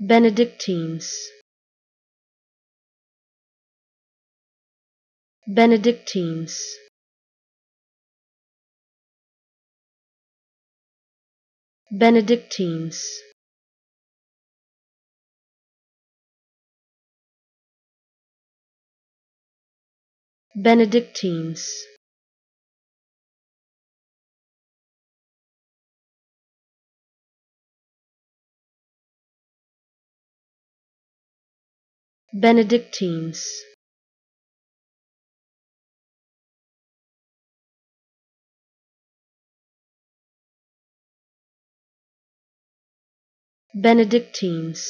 Benedictines. Benedictines. Benedictines. Benedictines Benedictines. Benedictines